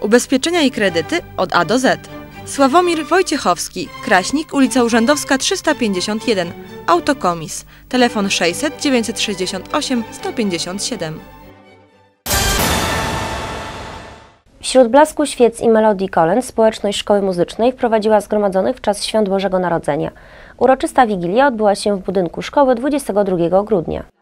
Ubezpieczenia i kredyty od A do Z. Sławomir Wojciechowski, Kraśnik, ulica Urzędowska 351, Autokomis, telefon 600 968 157. Wśród blasku świec i melodii kolęd społeczność Szkoły Muzycznej wprowadziła zgromadzonych w czas świąt Bożego Narodzenia. Uroczysta wigilia odbyła się w budynku szkoły 22 grudnia.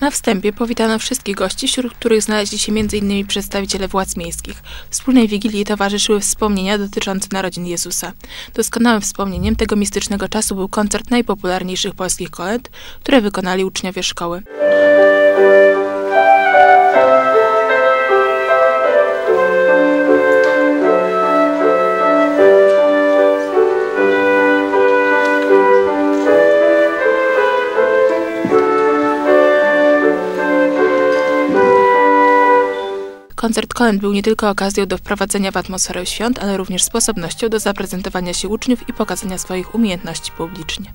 Na wstępie powitano wszystkich gości, wśród których znaleźli się m.in. przedstawiciele władz miejskich. Wspólnej wigilii towarzyszyły wspomnienia dotyczące narodzin Jezusa. Doskonałym wspomnieniem tego mistycznego czasu był koncert najpopularniejszych polskich kolęd, które wykonali uczniowie szkoły. Koncert kolęd był nie tylko okazją do wprowadzenia w atmosferę świąt, ale również sposobnością do zaprezentowania się uczniów i pokazania swoich umiejętności publicznie.